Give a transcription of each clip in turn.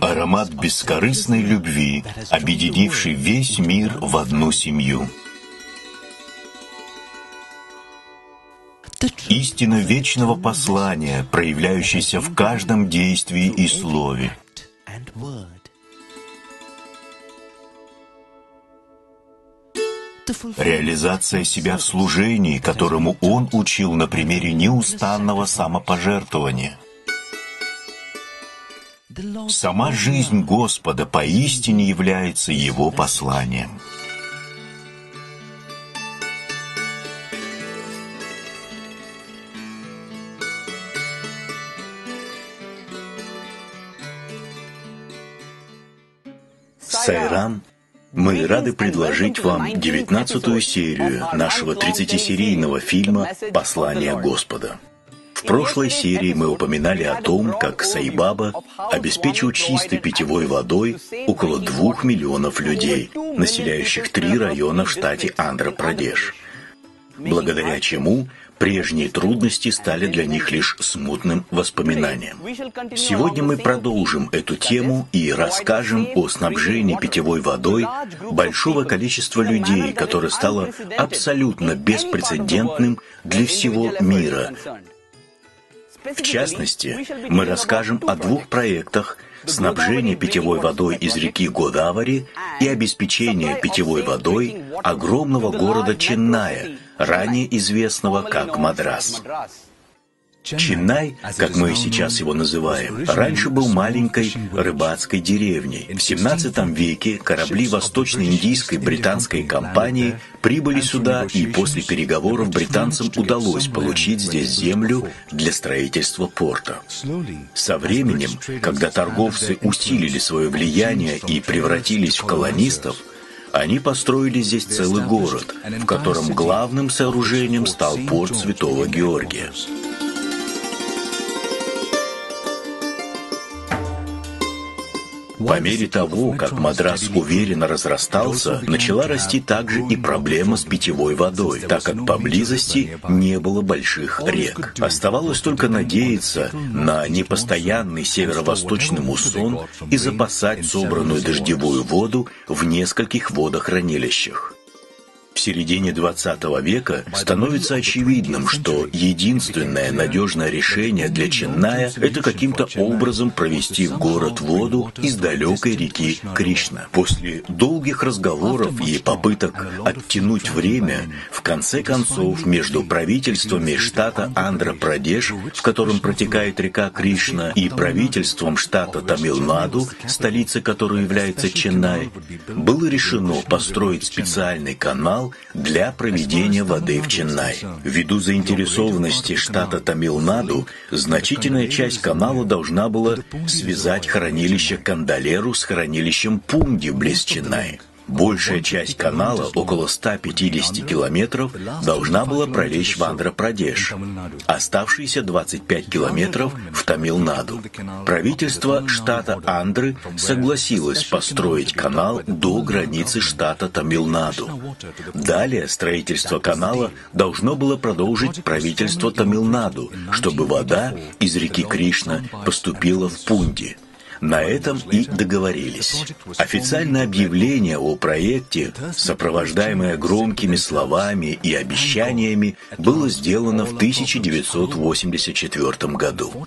Аромат бескорыстной любви, объединивший весь мир в одну семью. Истина вечного послания, проявляющаяся в каждом действии и слове. Реализация себя в служении, которому Он учил на примере неустанного самопожертвования. Сама жизнь Господа поистине является Его посланием. Сайрам мы рады предложить вам 19-ю серию нашего 30-серийного фильма «Послание Господа». В прошлой серии мы упоминали о том, как Сайбаба обеспечил чистой питьевой водой около двух миллионов людей, населяющих три района в штате Андхра-Прадеш, благодаря чему Прежние трудности стали для них лишь смутным воспоминанием. Сегодня мы продолжим эту тему и расскажем о снабжении питьевой водой большого количества людей, которое стало абсолютно беспрецедентным для всего мира. В частности, мы расскажем о двух проектах, снабжение питьевой водой из реки Годавари и обеспечение питьевой водой огромного города Ченная, ранее известного как Мадрас. Чинай, как мы сейчас его называем, раньше был маленькой рыбацкой деревней. В 17 веке корабли Восточно-Индийской британской компании прибыли сюда, и после переговоров британцам удалось получить здесь землю для строительства порта. Со временем, когда торговцы усилили свое влияние и превратились в колонистов, они построили здесь целый город, в котором главным сооружением стал порт Святого Георгия. По мере того, как Мадрас уверенно разрастался, начала расти также и проблема с питьевой водой, так как поблизости не было больших рек. Оставалось только надеяться на непостоянный северо-восточный муссон и запасать собранную дождевую воду в нескольких водохранилищах в середине 20 века становится очевидным, что единственное надежное решение для Ченная – это каким-то образом провести в город воду из далекой реки Кришна. После долгих разговоров и попыток оттянуть время, в конце концов, между правительствами штата Андхра-Прадеш, в котором протекает река Кришна, и правительством штата Тамилнаду, столица которой является Ченнай, было решено построить специальный канал для проведения воды в Ченнай. Ввиду заинтересованности штата Тамилнаду, значительная часть канала должна была связать хранилище Кандалеру с хранилищем Пунди близ Ченнай. Большая часть канала, около 150 километров, должна была пролечь в Андхра-Прадеш, оставшиеся 25 километров в Тамилнаду. Правительство штата Андры согласилось построить канал до границы штата Тамилнаду. Далее строительство канала должно было продолжить правительство Тамилнаду, чтобы вода из реки Кришна поступила в Пунди. На этом и договорились. Официальное объявление о проекте, сопровождаемое громкими словами и обещаниями, было сделано в 1984 году.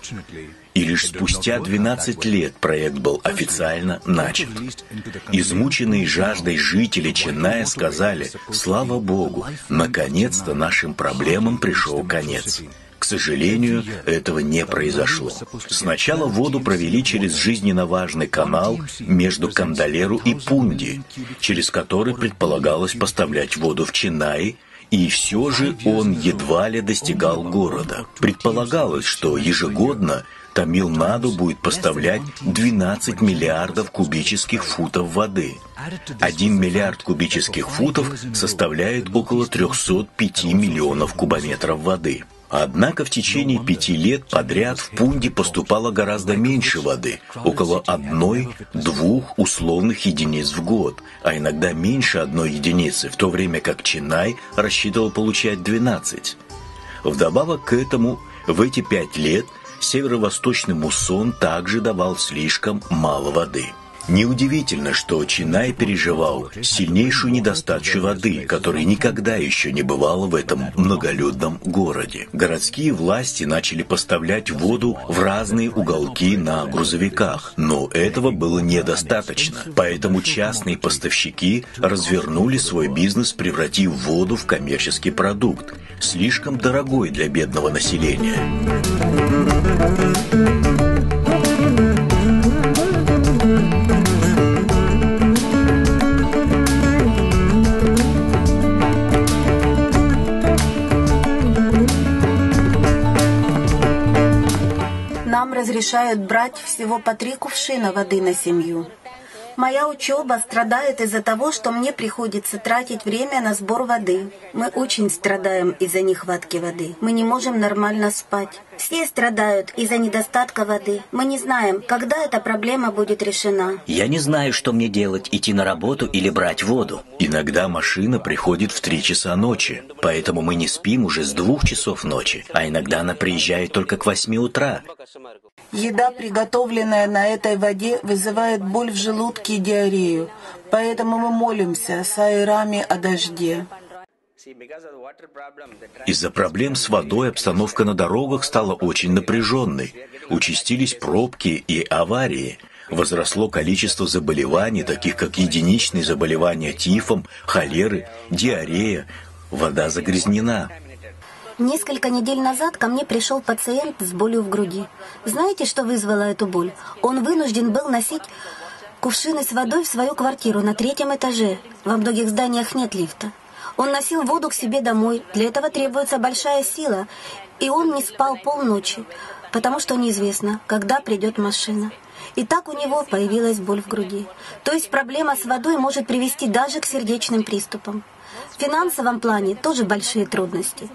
И лишь спустя 12 лет проект был официально начат. Измученные жаждой жители Ченная сказали, «Слава Богу, наконец-то нашим проблемам пришел конец». К сожалению, этого не произошло. Сначала воду провели через жизненно важный канал между Кандалеру и Пунди, через который предполагалось поставлять воду в Чинай, и все же он едва ли достигал города. Предполагалось, что ежегодно Тамил-Наду будет поставлять 12 миллиардов кубических футов воды. 1 миллиард кубических футов составляет около 305 миллионов кубометров воды. Однако в течение пяти лет подряд в Пунде поступало гораздо меньше воды, около одной-двух условных единиц в год, а иногда меньше одной единицы, в то время как Чинай рассчитывал получать 12. Вдобавок к этому, в эти пять лет Северо-восточный муссон также давал слишком мало воды. Неудивительно, что Чинай переживал сильнейшую недостачу воды, которой никогда еще не бывало в этом многолюдном городе. Городские власти начали поставлять воду в разные уголки на грузовиках, но этого было недостаточно. Поэтому частные поставщики развернули свой бизнес, превратив воду в коммерческий продукт, слишком дорогой для бедного населения. Разрешают брать всего по три кувшина воды на семью. Моя учеба страдает из-за того, что мне приходится тратить время на сбор воды. Мы очень страдаем из-за нехватки воды. Мы не можем нормально спать. Все страдают из-за недостатка воды. Мы не знаем, когда эта проблема будет решена. Я не знаю, что мне делать, идти на работу или брать воду. Иногда машина приходит в три часа ночи, поэтому мы не спим уже с двух часов ночи, а иногда она приезжает только к восьми утра. Еда, приготовленная на этой воде, вызывает боль в желудке и диарею, поэтому мы молимся с айрами о дожде. Из-за проблем с водой обстановка на дорогах стала очень напряженной. Участились пробки и аварии. Возросло количество заболеваний, таких как единичные заболевания тифом, холеры, диарея. Вода загрязнена. Несколько недель назад ко мне пришел пациент с болью в груди. Знаете, что вызвало эту боль? Он вынужден был носить кувшины с водой в свою квартиру на третьем этаже. Во многих зданиях нет лифта. Он носил воду к себе домой. Для этого требуется большая сила. И он не спал полночи, потому что неизвестно, когда придет машина. И так у него появилась боль в груди. То есть проблема с водой может привести даже к сердечным приступам. В финансовом плане тоже большие трудности.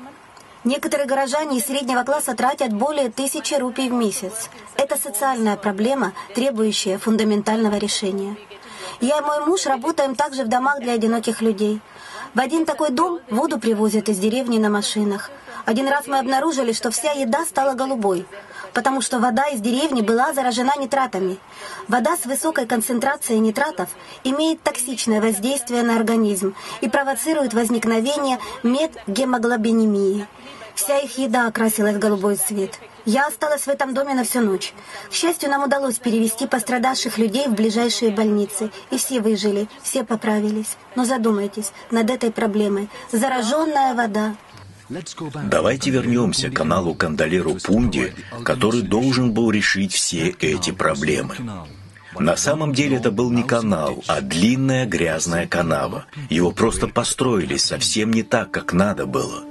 Некоторые горожане из среднего класса тратят более тысячи рупий в месяц. Это социальная проблема, требующая фундаментального решения. Я и мой муж работаем также в домах для одиноких людей. В один такой дом воду привозят из деревни на машинах. Один раз мы обнаружили, что вся еда стала голубой, потому что вода из деревни была заражена нитратами. Вода с высокой концентрацией нитратов имеет токсичное воздействие на организм и провоцирует возникновение медгемоглобинемии. Вся их еда окрасилась в голубой цвет. Я осталась в этом доме на всю ночь. К счастью, нам удалось перевести пострадавших людей в ближайшие больницы. И все выжили, все поправились. Но задумайтесь над этой проблемой. Зараженная вода. Давайте вернемся к каналу Кандалеру Пунди, который должен был решить все эти проблемы. На самом деле это был не канал, а длинная грязная канава. Его просто построили совсем не так, как надо было.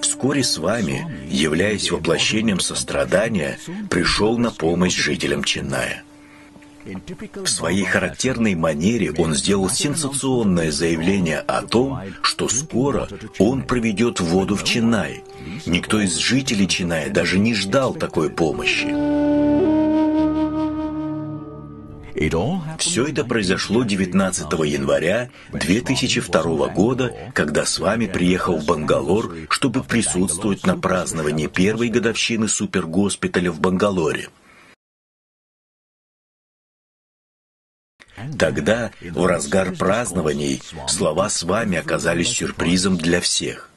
Вскоре с вами, являясь воплощением сострадания, пришел на помощь жителям Чиная. В своей характерной манере он сделал сенсационное заявление о том, что скоро он проведет воду в Чинай. Никто из жителей Чиная даже не ждал такой помощи. Все это произошло 19 января 2002 года, когда с вами приехал в Бангалор, чтобы присутствовать на праздновании первой годовщины супергоспиталя в Бангалоре. Тогда, в разгар празднований, слова с вами оказались сюрпризом для всех.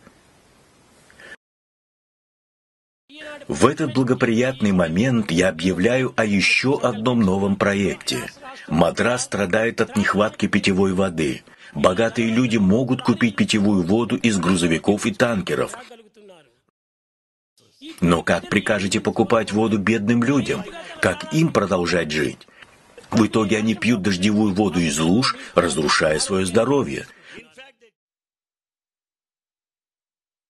В этот благоприятный момент я объявляю о еще одном новом проекте. Мадрас страдает от нехватки питьевой воды. Богатые люди могут купить питьевую воду из грузовиков и танкеров. Но как прикажете покупать воду бедным людям? Как им продолжать жить? В итоге они пьют дождевую воду из луж, разрушая свое здоровье –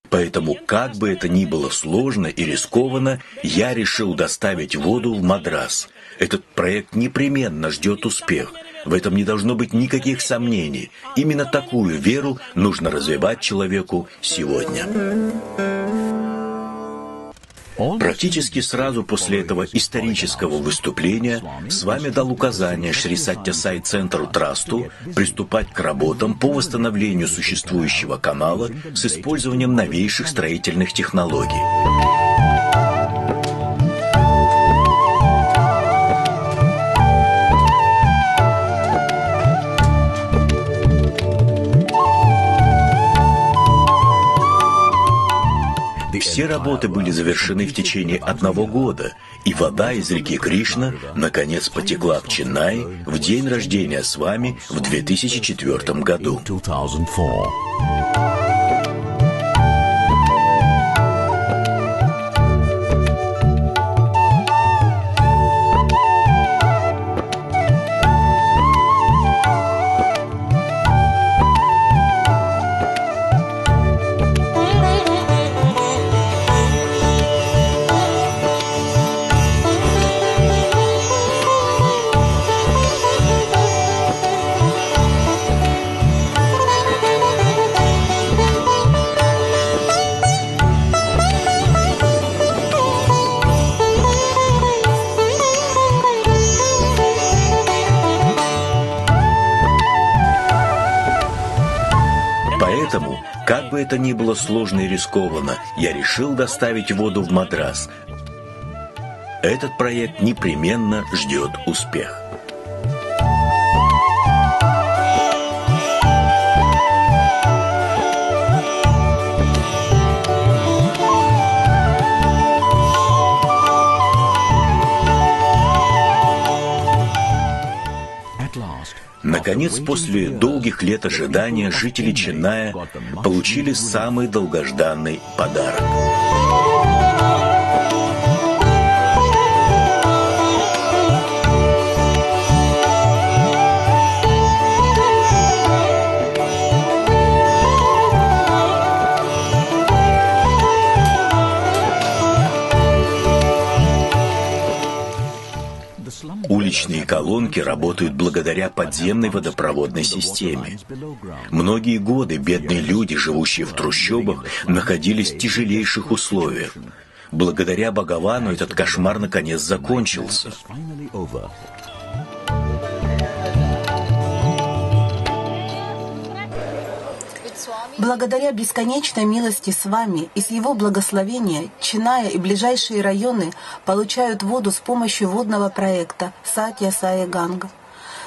Поэтому, как бы это ни было сложно и рискованно, я решил доставить воду в Мадрас. Этот проект непременно ждет успех. В этом не должно быть никаких сомнений. Именно такую веру нужно развивать человеку сегодня. Практически сразу после этого исторического выступления с вами дал указание Шри Саттясай Центру Трасту приступать к работам по восстановлению существующего канала с использованием новейших строительных технологий. Все работы были завершены в течение одного года, и вода из реки Кришна наконец потекла в Ченнай в день рождения с вами в 2004 году. Это ни было сложно и рискованно, я решил доставить воду в Мадрас. Этот проект непременно ждет успех. Наконец, после долгих лет ожидания, жители Ченая получили самый долгожданный подарок. Уличные колонки работают благодаря подземной водопроводной системе. Многие годы бедные люди, живущие в трущобах, находились в тяжелейших условиях. Благодаря Бхагавану этот кошмар наконец закончился. Благодаря бесконечной милости с вами и с его благословения Чиная и ближайшие районы получают воду с помощью водного проекта Сатья Сая Ганга.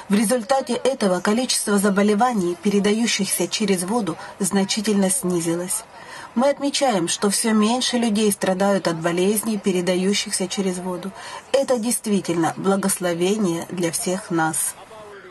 В результате этого количество заболеваний, передающихся через воду, значительно снизилось. Мы отмечаем, что все меньше людей страдают от болезней, передающихся через воду. Это действительно благословение для всех нас.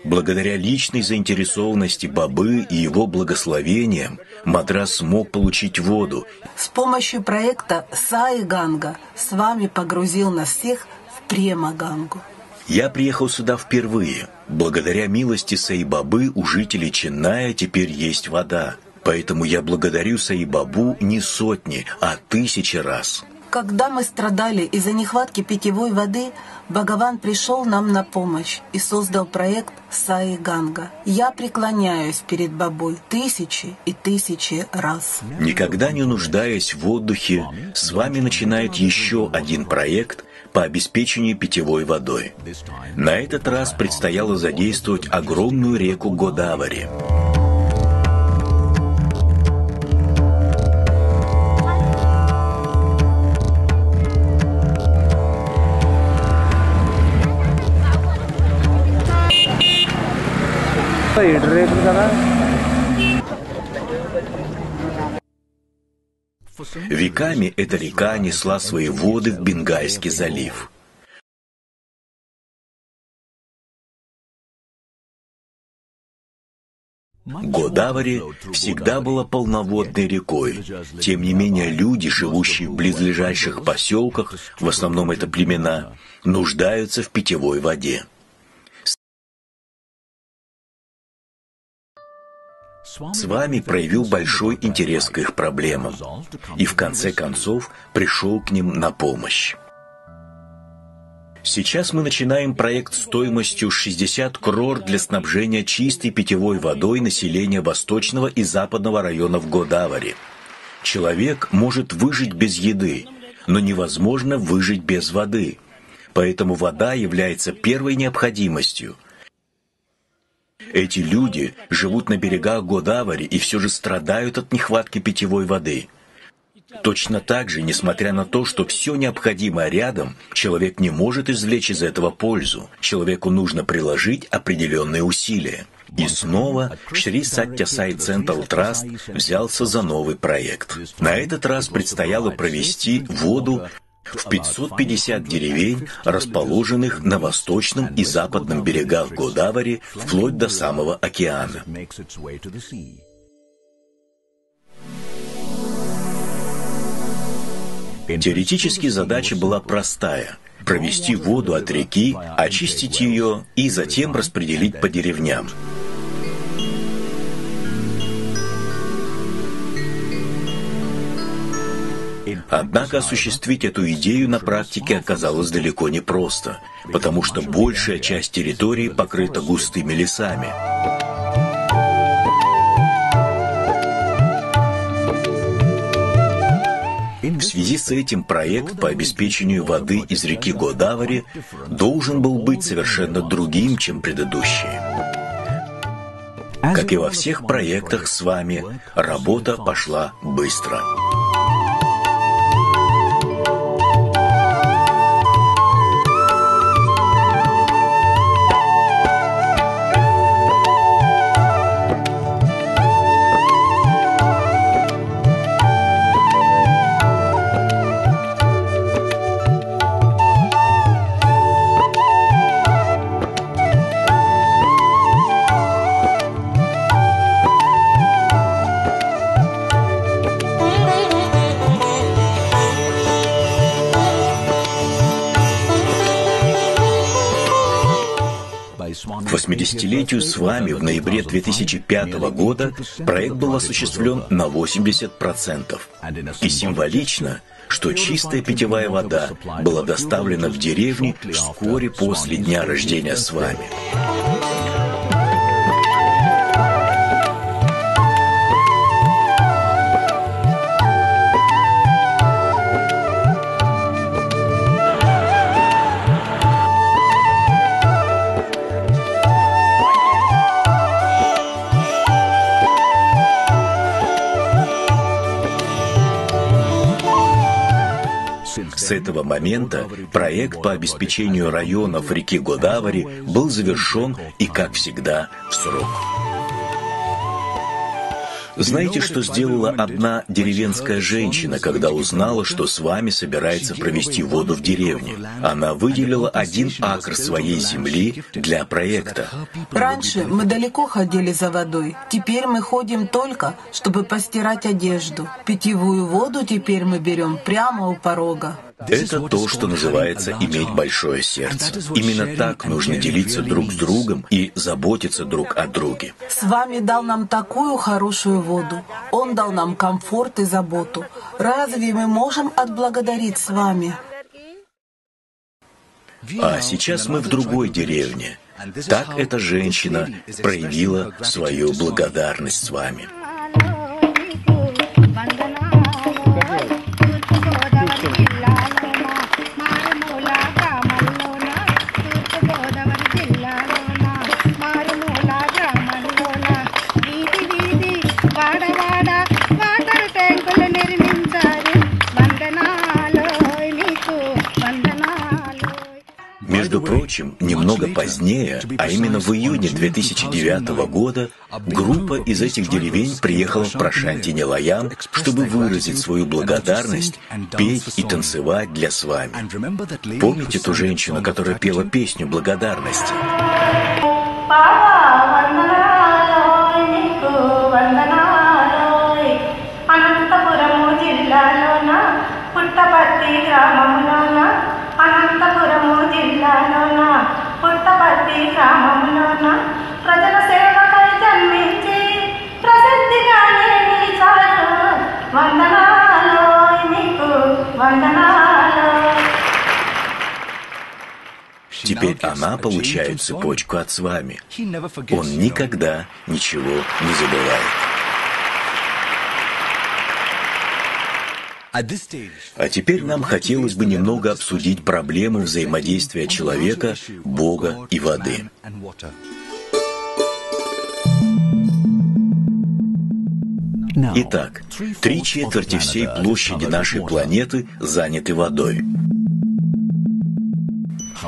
Благодаря личной заинтересованности Бабы и его благословениям Мадрас смог получить воду. С помощью проекта Саи Ганга с вами погрузил нас всех в Према Гангу. Я приехал сюда впервые. Благодаря милости Саибабы у жителей Ченная теперь есть вода. Поэтому я благодарю Саибабу не сотни, а тысячи раз. Когда мы страдали из-за нехватки питьевой воды, Бхагаван пришел нам на помощь и создал проект Саи Ганга. Я преклоняюсь перед Бабой тысячи и тысячи раз. Никогда не нуждаясь в отдыхе, с вами начинает еще один проект по обеспечению питьевой водой. На этот раз предстояло задействовать огромную реку Годавари. Веками эта река несла свои воды в Бенгальский залив. Годавари всегда была полноводной рекой. Тем не менее, люди, живущие в близлежащих поселках, в основном это племена, нуждаются в питьевой воде. С вами проявил большой интерес к их проблемам и в конце концов пришел к ним на помощь. Сейчас мы начинаем проект стоимостью 60 крор для снабжения чистой питьевой водой населения восточного и западного районов Годавари. Человек может выжить без еды, но невозможно выжить без воды. Поэтому вода является первой необходимостью – эти люди живут на берегах Годавари и все же страдают от нехватки питьевой воды. Точно так же, несмотря на то, что все необходимое рядом, человек не может извлечь из этого пользу. Человеку нужно приложить определенные усилия. И снова Шри Саття Сай Централ Траст взялся за новый проект. На этот раз предстояло провести воду в 550 деревень, расположенных на восточном и западном берегах Годавари, вплоть до самого океана. Теоретически задача была простая – провести воду от реки, очистить ее и затем распределить по деревням. Однако осуществить эту идею на практике оказалось далеко не просто, потому что большая часть территории покрыта густыми лесами. В связи с этим проект по обеспечению воды из реки Годавари должен был быть совершенно другим, чем предыдущие. Как и во всех проектах с вами, работа пошла быстро. 80-летию с вами в ноябре 2005 года проект был осуществлен на 80%. И символично, что чистая питьевая вода была доставлена в деревню вскоре после дня рождения с вами. Этого момента проект по обеспечению районов реки Годавари был завершен и, как всегда, в срок. Знаете, что сделала одна деревенская женщина, когда узнала, что с вами собирается провести воду в деревне? Она выделила один акр своей земли для проекта. Раньше мы далеко ходили за водой. Теперь мы ходим только, чтобы постирать одежду. Питьевую воду теперь мы берем прямо у порога. Это то, что называется иметь большое сердце. Именно так нужно делиться друг с другом и заботиться друг о друге. С вами дал нам такую хорошую воду. Он дал нам комфорт и заботу. Разве мы можем отблагодарить с вами? А сейчас мы в другой деревне. Так эта женщина проявила свою благодарность с вами. Между прочим, немного позднее, а именно в июне 2009 года, группа из этих деревень приехала в Прошанти Нилаян, чтобы выразить свою благодарность, петь и танцевать для с вами. Помните ту женщину, которая пела песню благодарности? అనంతపురము జిల్లాలోన పుట్టపర్తి గ్రామంలోన అనంతపురము జిల్లాలోన పుట్టపర్తి గ్రామంలోన ప్రజల సేవకై జన్మించి ప్రసిద్ధిగానే నిలిచారు వందనాలు నీకు వందనాలు Теперь она получает цепочку от с вами. Он никогда ничего не забывает. А теперь нам хотелось бы немного обсудить проблему взаимодействия человека, Бога и воды. Итак, три четверти всей площади нашей планеты заняты водой.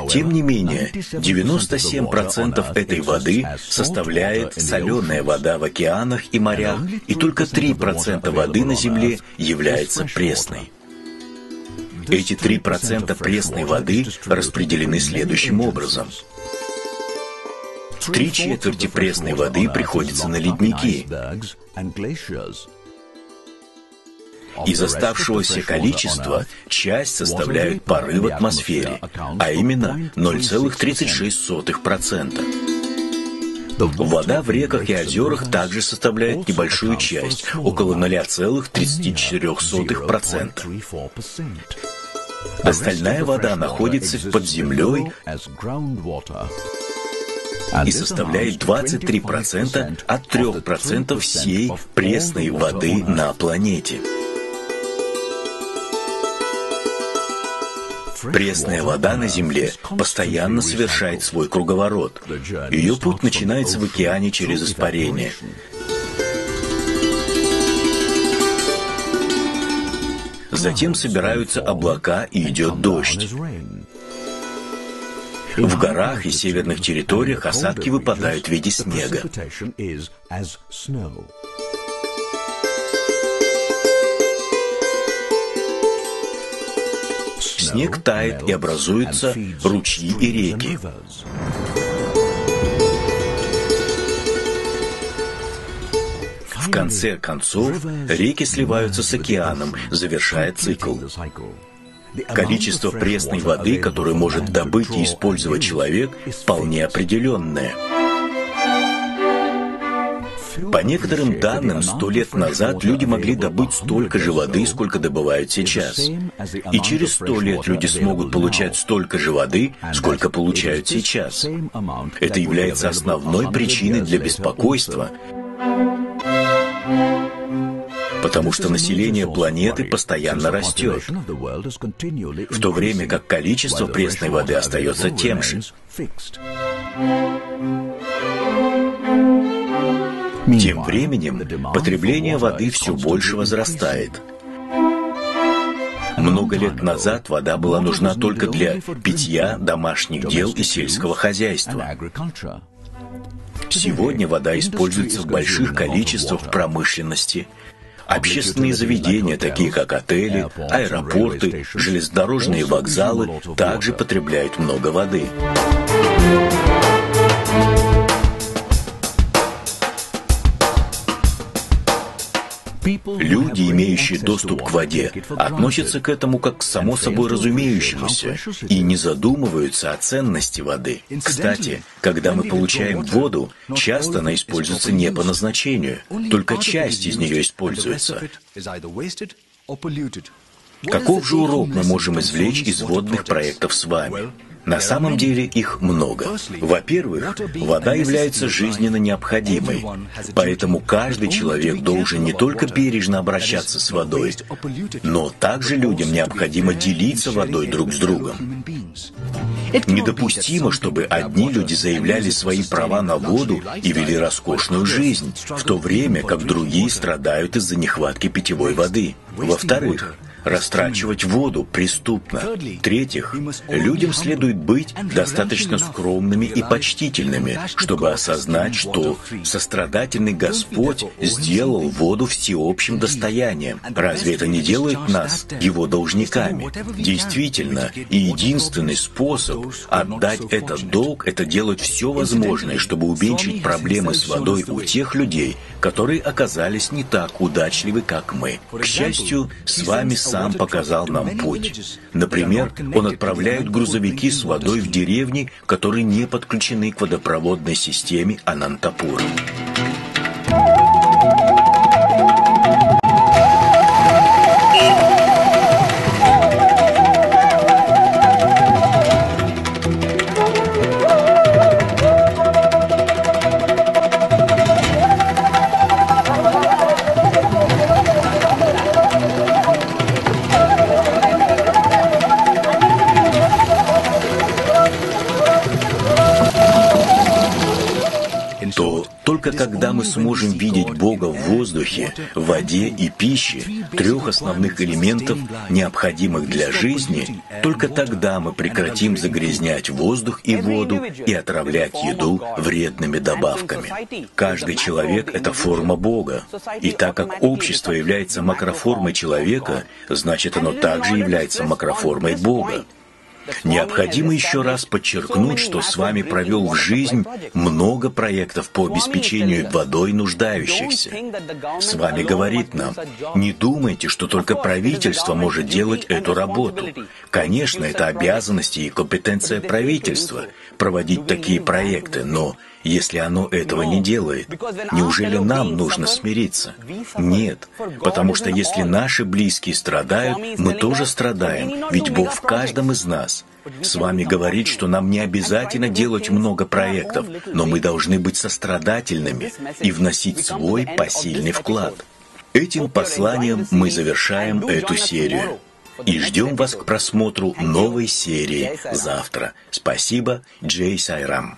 Тем не менее, 97% этой воды составляет соленая вода в океанах и морях, и только 3% воды на Земле является пресной. Эти 3% пресной воды распределены следующим образом. Три четверти пресной воды приходится на ледники. Из оставшегося количества часть составляют пары в атмосфере, а именно 0,36%. Вода в реках и озерах также составляет небольшую часть, около 0,34%. Остальная вода находится под землей и составляет 23% от 3% всей пресной воды на планете. Пресная вода на Земле постоянно совершает свой круговорот. Ее путь начинается в океане через испарение. Затем собираются облака и идет дождь. В горах и северных территориях осадки выпадают в виде снега. Снег тает и образуются ручьи и реки. В конце концов, реки сливаются с океаном, завершая цикл. Количество пресной воды, которую может добыть и использовать человек, вполне определенное. По некоторым данным, сто лет назад люди могли добыть столько же воды, сколько добывают сейчас. И через сто лет люди смогут получать столько же воды, сколько получают сейчас. Это является основной причиной для беспокойства, потому что население планеты постоянно растет, в то время как количество пресной воды остается тем же. Тем временем потребление воды все больше возрастает. Много лет назад вода была нужна только для питья, домашних дел и сельского хозяйства. Сегодня вода используется в больших количествах в промышленности, Общественные заведения, такие как отели, аэропорты, железнодорожные вокзалы, также потребляют много воды. Люди, имеющие доступ к воде, относятся к этому как к само собой разумеющемуся и не задумываются о ценности воды. Кстати, когда мы получаем воду, часто она используется не по назначению, только часть из нее используется. Каков же урок мы можем извлечь из водных проектов с вами? На самом деле их много. Во-первых, вода является жизненно необходимой, поэтому каждый человек должен не только бережно обращаться с водой, но также людям необходимо делиться водой друг с другом. Недопустимо, чтобы одни люди заявляли свои права на воду и вели роскошную жизнь, в то время как другие страдают из-за нехватки питьевой воды. Во-вторых, Растрачивать воду преступно. В-третьих, людям следует быть достаточно скромными и почтительными, чтобы осознать, что сострадательный Господь сделал воду всеобщим достоянием. Разве это не делает нас его должниками? Действительно, и единственный способ отдать этот долг – это делать все возможное, чтобы уменьшить проблемы с водой у тех людей, которые оказались не так удачливы, как мы. К счастью, с вами сам показал нам путь. Например, он отправляет грузовики с водой в деревни, которые не подключены к водопроводной системе Анантапура. Воздухе, воде и пище, трех основных элементов, необходимых для жизни, только тогда мы прекратим загрязнять воздух и воду и отравлять еду вредными добавками. Каждый человек — это форма Бога. И так как общество является макроформой человека, значит оно также является макроформой Бога. Необходимо еще раз подчеркнуть, что с вами провел в жизнь много проектов по обеспечению водой нуждающихся. С вами говорит нам, не думайте, что только правительство может делать эту работу. Конечно, это обязанности и компетенция правительства проводить такие проекты, но если оно этого не делает? Неужели нам нужно смириться? Нет, потому что если наши близкие страдают, мы тоже страдаем, ведь Бог в каждом из нас. С вами говорит, что нам не обязательно делать много проектов, но мы должны быть сострадательными и вносить свой посильный вклад. Этим посланием мы завершаем эту серию. И ждем вас к просмотру новой серии завтра. Спасибо, Джей Сайрам.